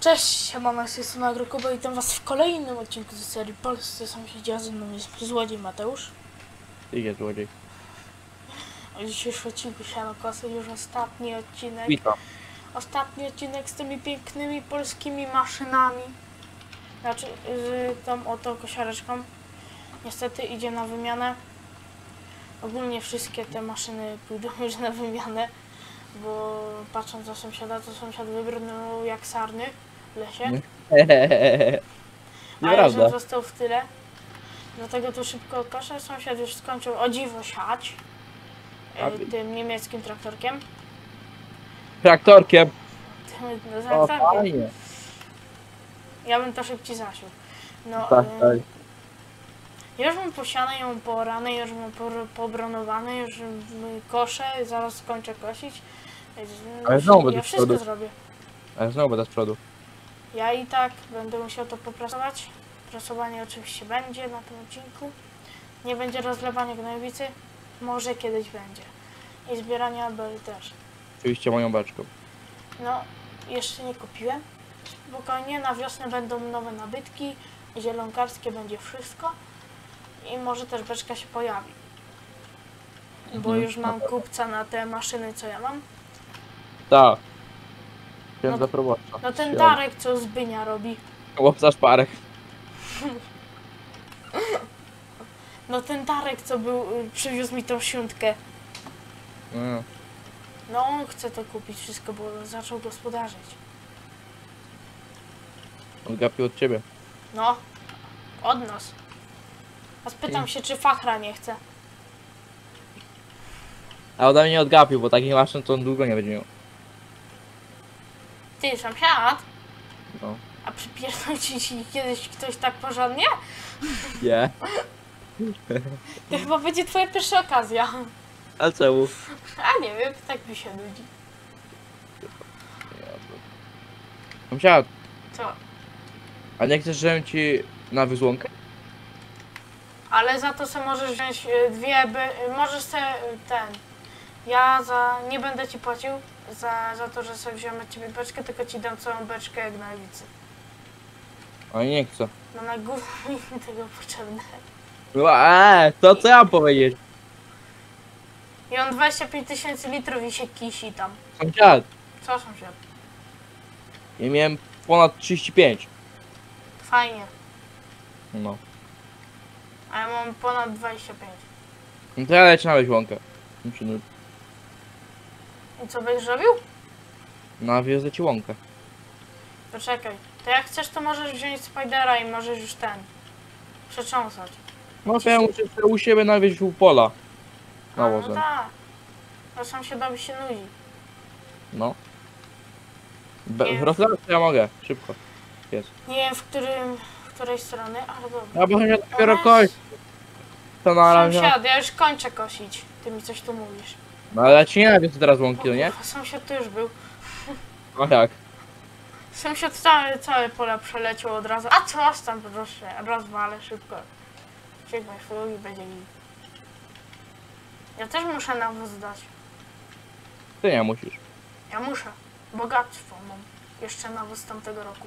Cześć, siemano, z tej strony Agrokuba i witam was w kolejnym odcinku z serii Polscy Sąsiedzi, a ze mną jest Złodziej Mateusz. Idzie złodziej. W dzisiejszym odcinku Siano Kosy już ostatni odcinek. Witam. Ostatni odcinek z tymi pięknymi polskimi maszynami. Znaczy, z tą oto kosiareczką. Niestety idzie na wymianę. Ogólnie wszystkie te maszyny pójdą już na wymianę, bo patrząc na sąsiada, to sąsiad wybrnął jak sarny w lesie. Nie. A ja Nieprawda. żem został w tyle. Dlatego tu szybko koszę. Sąsiad już skończył o dziwo siać e, A- tym niemieckim traktorkiem. Traktorkiem. Tym, no, O, fajnie. Ja bym to szybciej zasił. No, Tak, e, tak. już mam posiane, ją porane, już mam por- pobronowane, już m, koszę, zaraz skończę kosić. Ale znowu ja będę wszystko przodu. zrobię. Ale znowu będę z przodu. Ja i tak będę musiał to poprasować. Prasowanie oczywiście będzie na tym odcinku. Nie będzie rozlewania gnojowicy. Może kiedyś będzie. I zbierania beli też. Oczywiście moją beczką. No, jeszcze nie kupiłem. Spokojnie, na wiosnę będą nowe nabytki. Zielonkarskie będzie wszystko. I może też beczka się pojawi. Bo Mhm, już mam kupca na te maszyny, co ja mam. Tak. Chciałem No-. No ten. Darek, co Zbynia robi. Łopca szparek. No ten Darek, co był, y, przywiózł mi tą siątkę. No. No on chce to kupić wszystko, bo zaczął gospodarzyć. Odgapił od ciebie. No, od nas. A spytam się, czy Fachra nie chce. A ode mnie nie odgapił, bo takich maszyn to on długo nie będzie miał. Ty, sąsiad, No. a przypierdol ci ci kiedyś ktoś tak porządnie? Nie. To chyba będzie twoja pierwsza okazja. A czemu? A nie wiem, tak mi się nudzi. Sąsiad, Co? a nie chcesz, żebym ci na wyzłonkę? Ale za to se możesz wziąć y, dwie, by, y, możesz se y, ten. Ja za, nie będę ci płacił za, za to, że sobie wziąłem od ciebie beczkę, tylko ci dam całą beczkę gnojowicy. A nie chcę. No na górę mi tego potrzebne. Eee, to co ja mam powiedzieć? I on 25 tysięcy litrów i się kisi tam. Sąsiad, Co sąsiad? ja miałem ponad 35. Fajnie. No. A ja mam ponad 25. No to ja lecę na nu- I co będziesz robił? Nawiozę ci łąkę. Poczekaj. To jak chcesz, to możesz wziąć Spidera i możesz już ten. Przetrząsać. No to ja muszę sobie u siebie nawieźć u pola. A, no Nawozem. tak. To sąsiadowi się nudzi. No. Be- to ja mogę, szybko. Nie wiem w którym, w której strony, ale dobra. Ja ja dopiero kość. jest- To na razie. Sąsiad, ja już kończę kosić. Ty mi coś tu mówisz. No ale ci nie nawiozę teraz łąki, no nie? Sąsiad tu już był. No jak? Sąsiad całe, całe pole przeleciał od razu. A co aż tam proszę, rozwalę szybko. Ciekaj, fugi będzie mi. Ja też muszę nawóz dać. Ty nie musisz. Ja muszę. Bogactwo mam. Jeszcze nawóz z tamtego roku.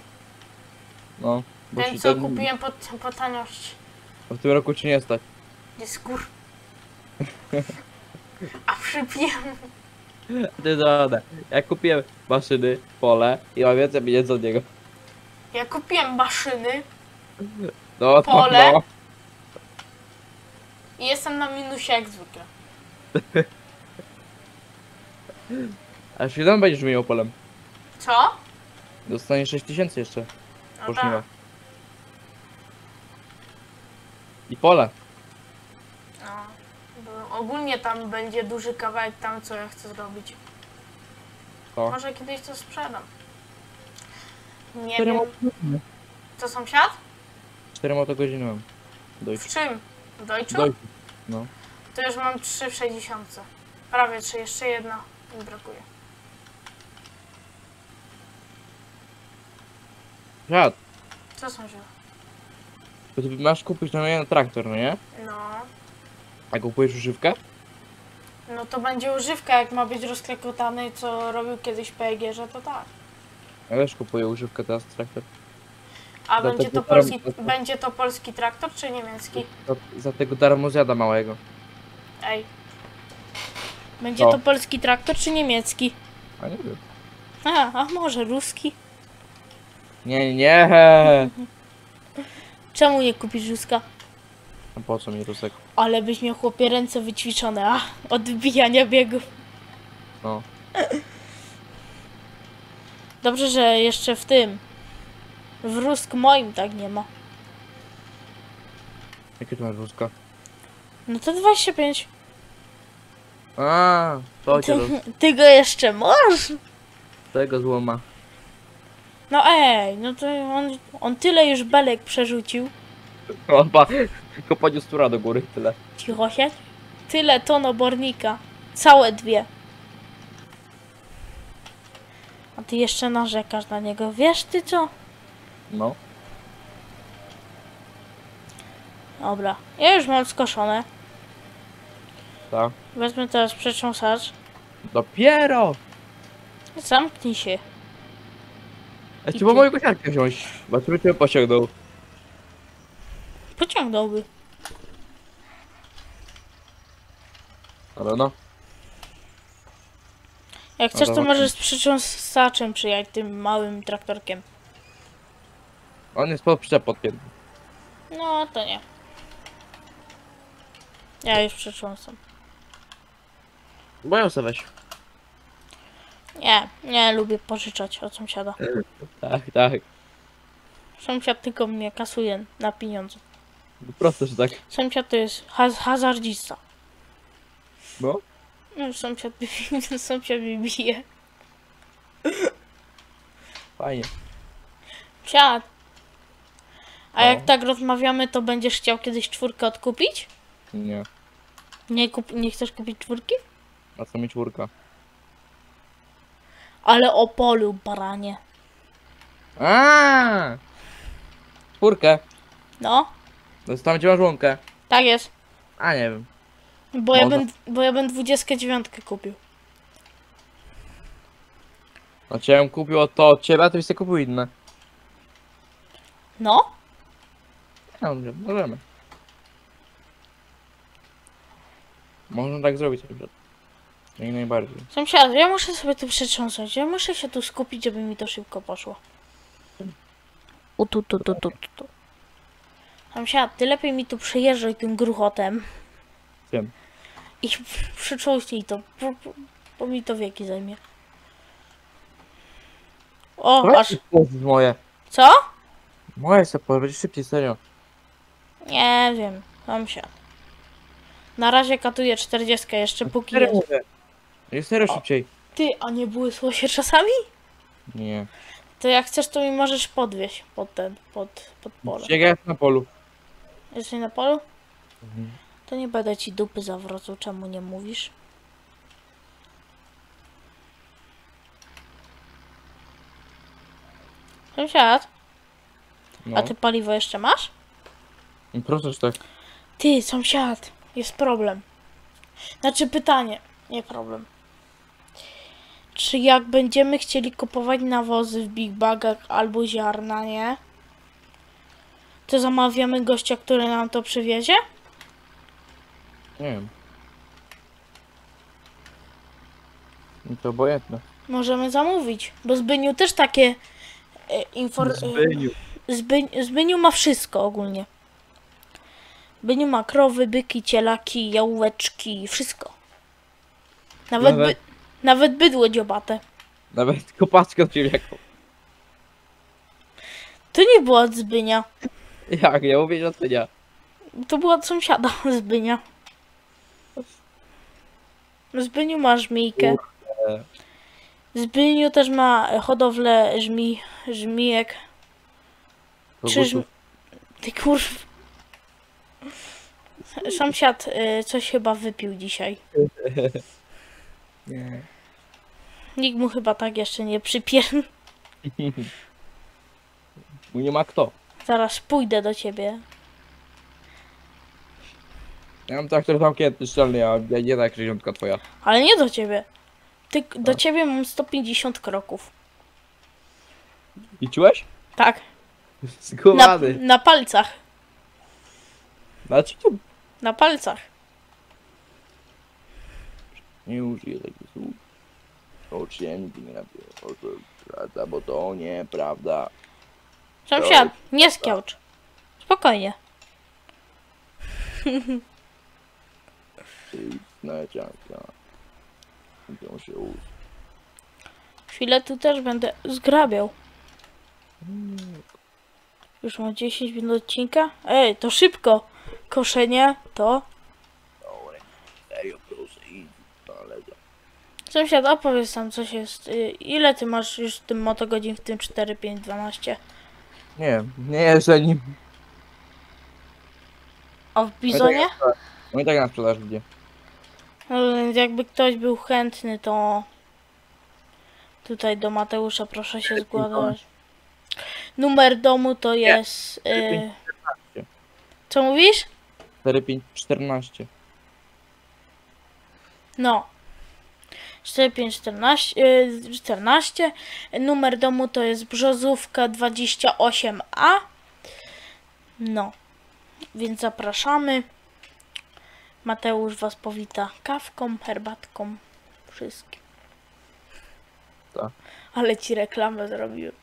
No. Bo Ten co to- kupiłem po, po taniości. W tym roku ci nie stać. Jest kur... A przypiłem. Ty zgodę. Ja kupiłem maszyny, pole i mam więcej pieniędzy od niego. Ja kupiłem maszyny No, to, Pole? no. i jestem na minusie jak zwykle. A już ile będziesz miał polem? Co? Dostaniesz 6 tysięcy jeszcze. No tak. I pole. Ogólnie tam będzie duży kawałek tam, co ja chcę zrobić. To. Może kiedyś to sprzedam. Nie Cztery wiem. mo- Co sąsiad? 4 motogodziny mam. Dojść. W czym? W Deutschu? Dojść. No. To już mam 3 w 60. Prawie 3, jeszcze jedna mi brakuje. Siad. Co sąsiad? Ty masz kupić na mnie traktor, no nie? No. A kupujesz używkę? No to będzie używka, jak ma być rozklekotany, co robił kiedyś PEG, że to tak. Ja też kupuję używkę teraz traktor. A Za będzie to, polski, darmo- będzie to polski traktor czy niemiecki? Za, za tego darmozjada małego. Ej. Będzie Co? to polski traktor czy niemiecki? A nie wiem. A, a może ruski? Nie, nie, nie. Czemu nie kupisz ruska? A po co mi rusek? Ale byś miał chłopie ręce wyćwiczone, a od wbijania biegów. No. Dobrze, że jeszcze w tym. W rusk moim tak nie ma. Jakie tu masz ruska? No to 25. A, to cię Ty, ty go jeszcze masz? tego złoma. No ej, no to on, on tyle już belek przerzucił. On pa, tylko podniósł tura do góry, tyle. Cicho się. Tyle ton obornika. Całe dwie. A ty jeszcze narzekasz na niego. Wiesz ty co? No. Dobra. Ja już mam skoszone. Tak. Wezmę teraz przetrząsacz. Dopiero! Zamknij się. Ja I trzeba ty? moją kosiarkę wziąć. Bo żeby cię posiągnął. Pociągnąłby. Ale no. Jak chcesz, to dobra. możesz z przetrząsaczem przyjechać tym małym traktorkiem. On jest pod przyczep podpięty. No, to nie. Ja już przetrząsam. Bo ją sobie weź. Nie, nie lubię pożyczać od sąsiada. Tak, tak. Sąsiad tylko mnie kasuje na pieniądze. Proste, że tak. Sąsiad to jest haz hazardzista. No. No, sąsiad, sąsiad mi bije. Fajnie. Siad. A No. jak tak rozmawiamy, to będziesz chciał kiedyś czwórkę odkupić? Nie. Nie, kup nie chcesz kupić czwórki? A co mi czwórka? Ale o polu, baranie. A! Czwórkę. No, No tam gdzie masz łąkę. tak jest. A nie wiem. Bo ja, bym, bo ja bym 29 kupił. Znaczy ja ją kupił od to od ciebie, a ty byś sobie kupił inne. No, No, dobrze, możemy. Można tak zrobić. dobrze. Jak najbardziej. sąsiad, ja muszę sobie tu przetrząsać. Ja muszę się tu skupić, żeby mi to szybko poszło. U tu, tu, tu, tu, tu, tu. Sąsiad, ty lepiej mi tu przyjeżdżaj tym gruchotem. Wiem. I przytrząśnij to, bo, bo, bo mi to wieki zajmie. O, aż... Położyć moje. Co? Moje położyć, będzie szybciej, serio. Nie wiem, sąsiad. Na razie katuję 40 jeszcze póki Serio jest. mówię. Jest serio szybciej. Ty, a nie błysło się czasami? Nie. To jak chcesz, to mi możesz podwieźć pod ten, pod, pod pole. Jak ja na polu. Jesteś na polu? Mhm. To nie będę ci dupy zawracał, czemu nie mówisz? Sąsiad, No. a ty paliwo jeszcze masz? No Proszę, tak. Ty, sąsiad, jest problem. Znaczy pytanie, nie problem. Czy jak będziemy chcieli kupować nawozy w Big Bagach albo ziarna, nie? To zamawiamy gościa, który nam to przywiezie? Nie wiem. No to obojętne. Możemy zamówić, bo Zbyniu też takie e, infor... Zbyniu. Zby... Zbyniu ma wszystko ogólnie. Zbyniu ma krowy, byki, cielaki, jałóweczki, wszystko. Nawet, Nawet- By... Nawet bydło dziobate. Nawet kopaczkę od ziemniaką. To nie było od Zbynia. Jak? Ja mówię, że to nie. To była od sąsiada Zbynia. Zbyniu ma żmijkę. Zbyniu też ma hodowlę żmi... żmijek. Czy żm... Ty kurw... Sąsiad y, coś chyba wypił dzisiaj. Nie. Nikt mu chyba tak jeszcze nie przypier... Bo nie ma kto. Zaraz pójdę do ciebie. Ja mam traktor zamknięty, szczelny, a ja nie tak 60 twoja. Ale nie do ciebie. Ty, do A. ciebie mam 150 kroków. I czułeś? Tak. Na, Skumany. na palcach. Znaczy to Na palcach. nie użyję takich słów. Oczywiście nigdy nie robię. Oto prawda, bo to nieprawda. Sąsiad, nie skiałcz. Spokojnie. Się uczyć. Chwilę tu też będę zgrabiał. Już mam 10 minut odcinka. Ej, to szybko. Koszenie to. Sąsiad, opowiedz tam coś jest. Y, Ile ty masz już w tym motogodzin w tym 4, 5, 12? Nie, nie jeszcze nim. A w bizonie? No i tak na sprzedaż gdzie. No, więc jakby ktoś był chętny, to tutaj do Mateusza proszę się zgłaszać. Numer domu to jest. Y... Co mówisz? 4, 5, 14. No. 4514 y, 14. Numer domu to jest Brzozówka 28A. No. Więc zapraszamy. Mateusz was powita kawką, herbatką, wszystkim. Tak. Ale ci reklamę zrobiłem.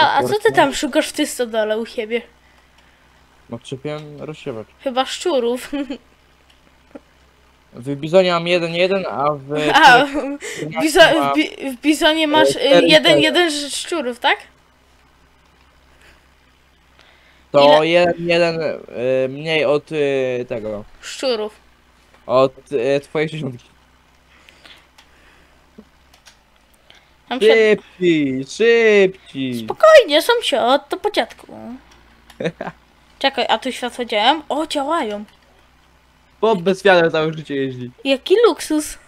A co ty tam szukasz w tej stodole u siebie? No czepiłem rozsiewacz. Chyba szczurów. W bizonie mam 1-1, a w... A, w, bizo w, bi w bizonie masz y, cztery, jeden, cztery. jeden z szczurów, tak? To 1-1 y, mniej od y, tego. Szczurów. Od y, twojej 60. Tam się... Szybciej, szybciej. Spokojnie, sąsiad, to po dziadku. Czekaj, a tu światło działają? O, działają. Bob bez wiatru całe życie jeździ. Jaki luksus.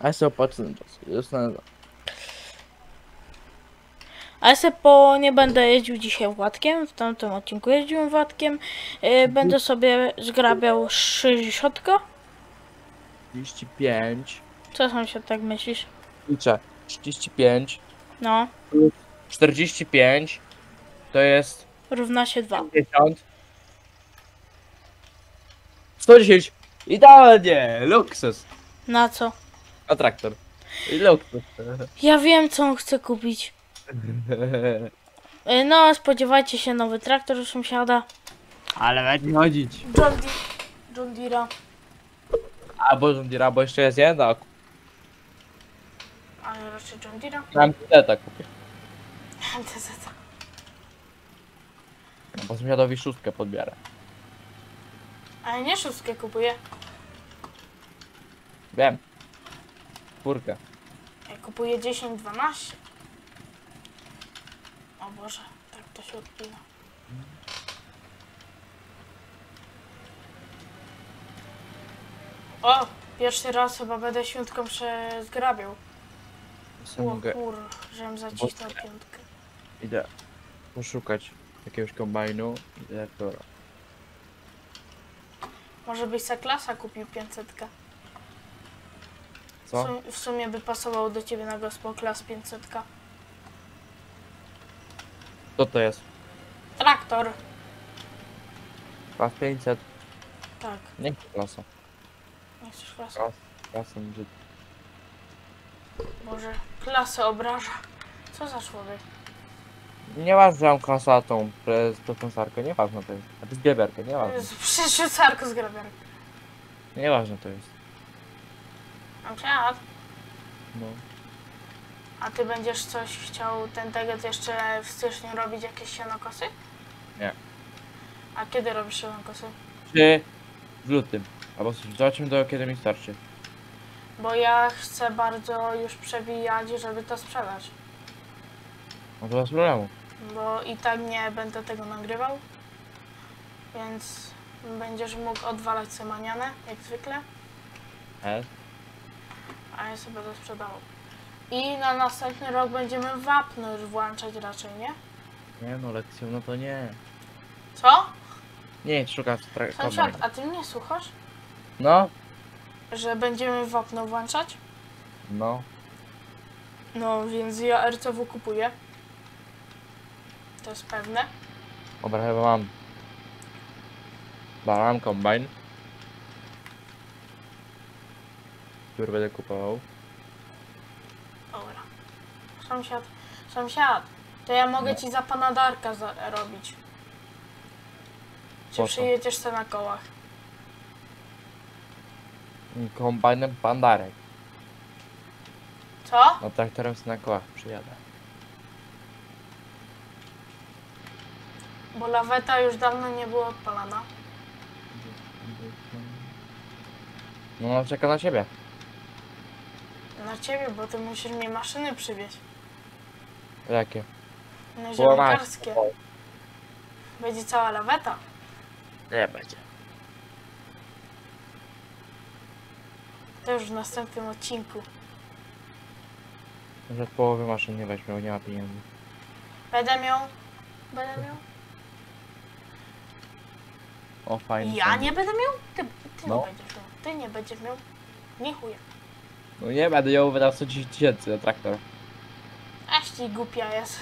A ja sobie patrzę ten czas. Zostanę. A ja se po nie będę jeździł dzisiaj Władkiem, w tamtym odcinku jeździłem Władkiem. Y, będę sobie zgrabiał 60. 35. Co sąsiad tak myślisz? Liczę. 35. No, 45. To jest równa się 2. 50. 110. Idealnie! Luksus. Na co? Traktor. Luksus. Ja wiem, co on chce kupić. Y, no, spodziewajcie się nowy traktor u sąsiada. Ale będzie chodzić. John, Deere. John Deere'a. A bo John Deere'a, bo jeszcze jest jeden. Ale raczej John Deere'a. Mam tak kupię. MTZ. Bo sąsiadowi szóstkę podbiorę. Ale nie szóstkę kupuję. Wiem. Czwórkę. Ja kupuję 10, 12. O Boże, tak to się odpina. O! Pierwszy raz chyba będę świątką przezgrabiał. Sobie O mogę, kur, żebym zacisnął piątkę. idę poszukać jakiegoś kombajnu i dyrektora. Może byś sa klasa kupił 500. W, Co? sum, w sumie by pasował do ciebie na gospo klas 500. Co to jest? Traktor! Klas 500. Tak, Nie chcę klasa. nie chcesz klasy? Klas, klasa że Boże, klasę obraża. Co za człowiek? Nie ważne, że mam klasa tą, pre- to tą sarkę, nieważne to jest. A to jest bieberkę, nieważne. Przyszły sarko z grabiarki. Nieważne to jest. Mam siad. No. A ty będziesz coś chciał ten teget jeszcze w styczniu robić jakieś sianokosy? Nie. A kiedy robisz sianokosy? Czy w lutym? Albo zobaczymy do kiedy mi starczy. Bo ja chcę bardzo już przewijać, żeby to sprzedać. No to bez problemu. Bo i tak nie będę tego nagrywał. Więc będziesz mógł odwalać sobie manianę, jak zwykle, E? a ja sobie będę sprzedawał. I na następny rok będziemy wapno już włączać raczej, nie? Nie no, lekcją no to nie. Co? Nie, szukam Sąsiad, a ty mnie słuchasz? No, że będziemy wapno włączać. No. No, więc ja RCW kupuję. To jest pewne. Dobra, chyba mam. Dobra, mam kombajn. Który będę kupował. Dobra. Sąsiad, sąsiad, to ja mogę No. ci za pana Darka zarobić. Czy Po co? przyjedziesz se na kołach? Kombajnem pandarek. Co? No traktorem sobie na kołach przyjadę. Bo laweta już dawno nie była odpalana. No, czeka na ciebie. Na ciebie, bo ty musisz mi maszyny przywieźć. Jakie? No. Będzie cała laweta. Nie będzie. To już w następnym odcinku. Może połowy maszyn nie weźmie, bo nie ma pieniędzy. Będę miał... Będę miał? O, fajnie. Ja nie będę miał? Ty, ty No. nie będziesz miał. Ty nie będziesz miał. Nie. No nie będę ją wydał 110 tysięcy na traktor. Aż ci głupia jest.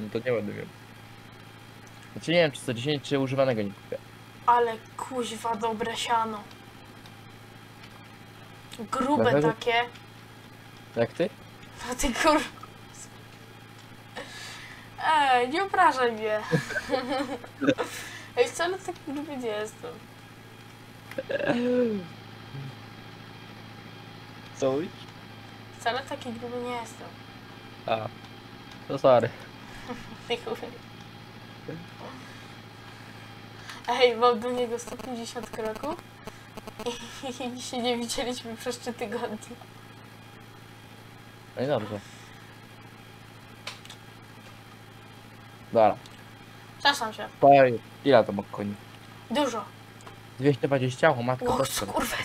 No to nie będę miał. Znaczy nie wiem, czy 110 czy używanego nie kupię. Ale kuźwa dobre siano. Grube Dlatego- takie. Jak ty? No ty kur... Ej, nie obrażaj mnie. Ej, wcale tak gruby nie jestem. Co mówisz? Wcale taki gruby nie jestem. A. To sorry. Ej, mam do niego 150 kroków i się nie widzieliśmy przez 3 tygodnie. No i dobrze. Dobra. Czasam się. Powiem, ile to ma koni? Dużo. 220? O matko boska. kurwa.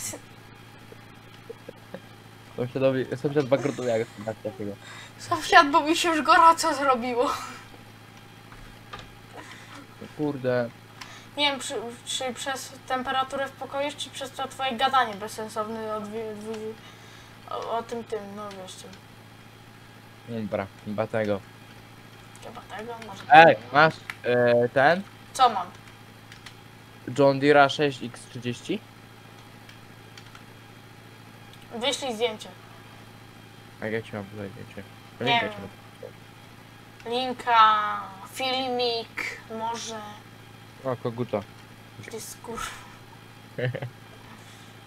Sąsiadowi, sąsiad bankrutuje jak tak takiego. Sąsiad, bo mi się już gorąco zrobiło. Kurde. Nie wiem, czy, czy przez temperaturę w pokoju, czy przez to twoje gadanie bezsensowne o, dwie, o, o tym, tym, no wiesz czym. Dobra, chyba tego. Chyba tego, może Ej, tego. masz e, ten? Co mam? John Deere 6X30? Wyślij zdjęcie. Jak ja ci mam tutaj zdjęcie? Nie wiem. ci mam. Linka, filmik, może O, koguta. dyskur.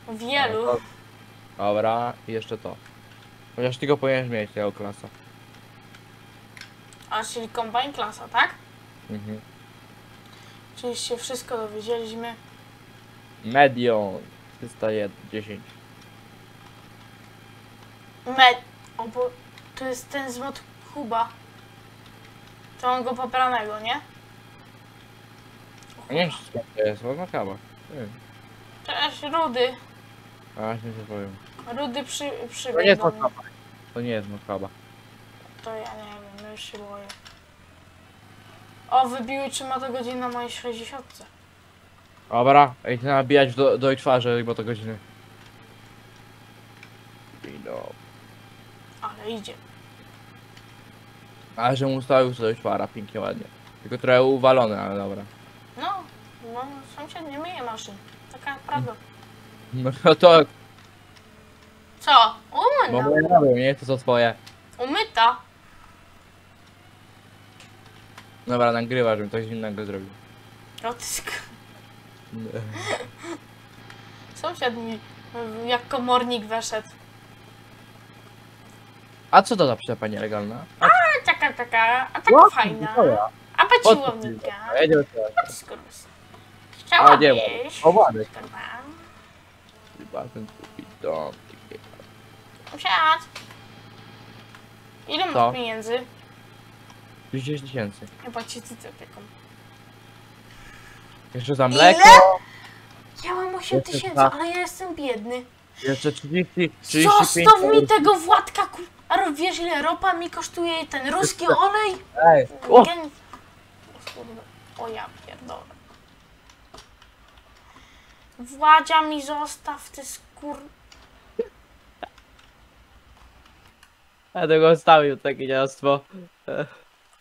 Wielu. Dobra, i jeszcze to. Chociaż tylko powinieneś mieć tego klasa. A czyli kombajn klasa, tak? Mhm. Czyli się wszystko dowiedzieliśmy. Medion 310. Med... O, bo to jest ten z mod Kuba. To mam go popranego, nie? Nie wiem, skąd to jest, no kawa. Nie wiem. Cześć, Rudy. A właśnie się powiem. Rudy przy, To nie jest makaba. To nie jest makaba. To ja nie wiem, no już się boję. O, wybiły 3 godzin na mojej 60. Dobra, ty nabijać do, do twarzy, bo to godziny. I no. Ale idzie. A że mu ustawił sobie czwara, pięknie, ładnie. Tylko trochę uwalone, ale dobra. No, no sąsiad nie myje maszyn. Taka prawda. No to, Co? bo Umyta. moje robią, nie? To co twoje. Umyta. Dobra, nagrywa, żebym coś innego zrobił. O, ty sk... Sąsiad mi jak komornik weszedł. A co to za przyczepa nielegalna? A taka, taka, a taka fajna. A paciłownika. Jedziemy ma. Chciałabyś. O, Władek. Chyba ten kupić dom. Sąsiad. Ile masz pieniędzy? 10 tysięcy. Chyba ci cycy opieką. Jeszcze za Ile? mleko. Ja mam 8 Jeszcze tysięcy, dwa. ale ja jestem biedny. Jeszcze 30, 35 Zostaw mi tego Władka, ku... A ro- wiesz ile ropa mi kosztuje ten ruski olej? Ej, o! Gen... O, kurde. o ja pierdolę. Władzia mi zostaw, ty skur... Ja tego stawił takie dziadostwo.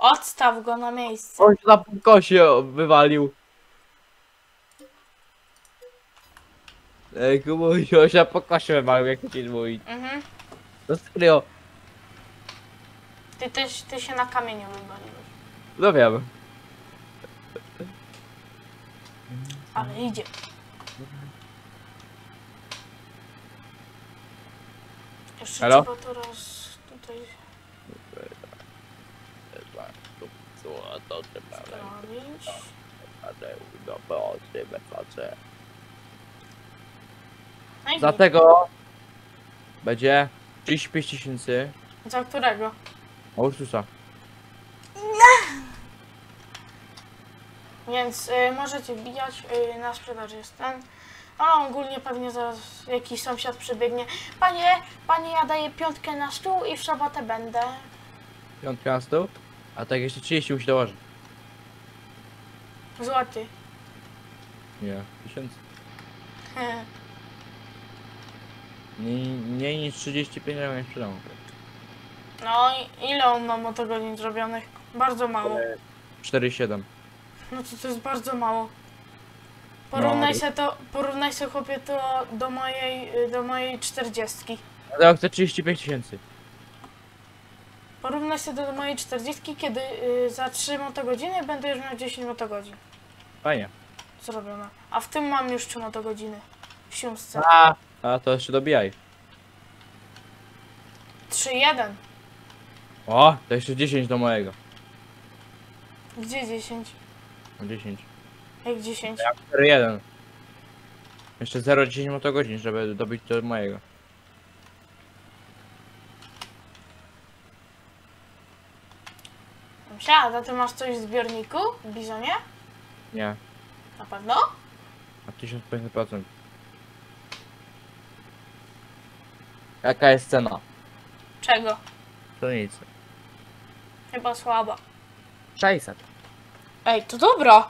Odstaw go na miejsce. On na półkosie wywalił. Ej, Kubuś, on się na półkosie wywalił, jak ci mówić. Mhm. No serio, Ty też, ty się na kamieniu wywaliłeś. no wiem. Ale idzie. Jeszcze Halo? trzeba teraz tutaj Co to trzeba zrobić. do pomocy, facet. No i Za git. tego będzie 35 tysięcy Za którego? Ursusa. Więc y, możecie wbijać, y, na sprzedaż jest ten. Ale ogólnie pewnie zaraz jakiś sąsiad przybiegnie. Panie, panie, ja daję piątkę na stół i w sobotę będę. Piątka na stół. A tak jeszcze 30 musi dołożyć. Złoty. Nie, tysięcy. Nie, mniej niż 35 ja nie sprzedam. No i ile on ma motogodzin zrobionych? Bardzo mało. 4,7. No to to jest bardzo mało. Porównaj No. se to, porównaj se chłopie to do mojej, y, do mojej 40. Ale ja chcę 35 tysięcy. Porównaj się do mojej 40, kiedy y, za 3 motogodziny będę już miał 10 motogodzin Fajnie. zrobione. A w tym mam już 3 motogodziny. W sióstce. A, a to jeszcze dobijaj. 3-1. O, to jeszcze 10 do mojego. Gdzie 10? No 10. Jak 10? 4,1. Jeszcze 0,10 motogodzin, żeby dobić do mojego. Siada, ty masz coś w zbiorniku? W bizonie? Nie, Na pewno? na 1500%. Jaka jest cena? Czego? Pszenicy. Chyba słaba. 600. Ej, to dobra.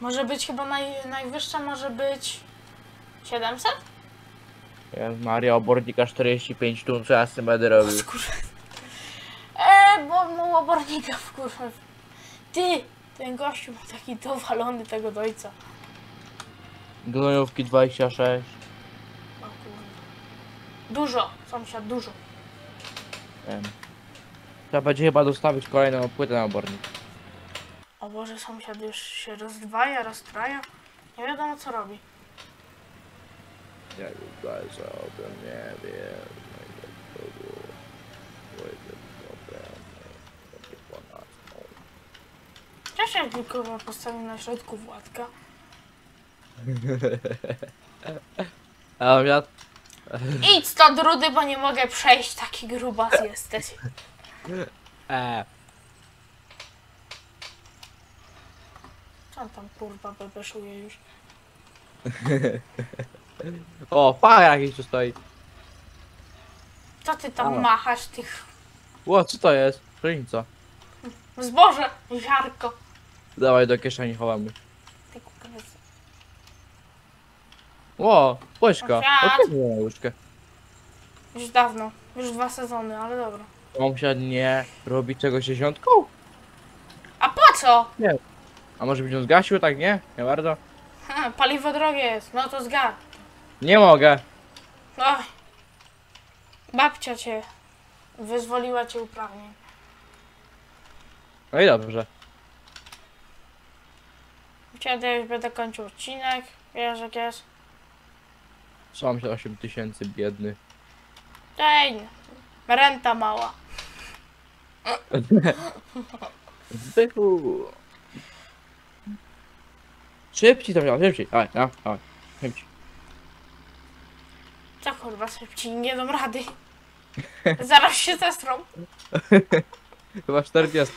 Może być chyba naj, najwyższa, może być 700? Jest Maria obornika 45 tun, co ja z tym będę robił? Skurwa. Bo mu obornika wkurwa. Ty, ten gościu ma taki dowalony tego dojca. Gnojówki 26. O kurwa. Dużo, sąsiad, dużo. Wiem. Trzeba będzie chyba dostawić kolejną płytę na obornik. O Boże, sąsiad już się rozdwaja, rozstraja. Nie wiadomo co robi. Ja już dalej o tym nie wiem. Cześć, jak kurwa postawił na środku Władka. A wiatr? Idź stąd rudy, bo nie mogę przejść, taki grubas jesteś. Eee. Co on tam kurwa bebeszuje już? O, fajnie jakiś tu stoi. Co ty tam A. machasz, tych Ło, co to jest? Pszenica. zboże, ziarko. Dawaj do kieszeni chowamy. Ty kurwa. Ło, łyżka. Kiedy miałem łyżkę? Już dawno, już dwa sezony, ale dobra. Się nie robić czegoś dziesiątką? A po co? A może byś ją zgasił, tak nie? Nie bardzo? Ha, paliwo drogie jest, no to zgad. Nie mogę. Oj. Babcia cię wyzwoliła cię uprawnień. No i dobrze. To już będę kończył odcinek. Wiesz jak jest. Sam się 8 tysięcy, biedny. Ej, renta mała. Zdychu. Szybciej to miał, szybciej. Dawaj, no, dawaj. Szybciej. Co kurwa szybciej, nie dam rady. Zaraz się zestrą. Chyba 40.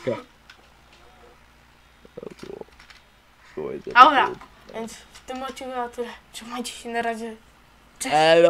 Dobra, więc w tym odcinku na tyle. Trzymajcie się na razie. Cześć. Elo.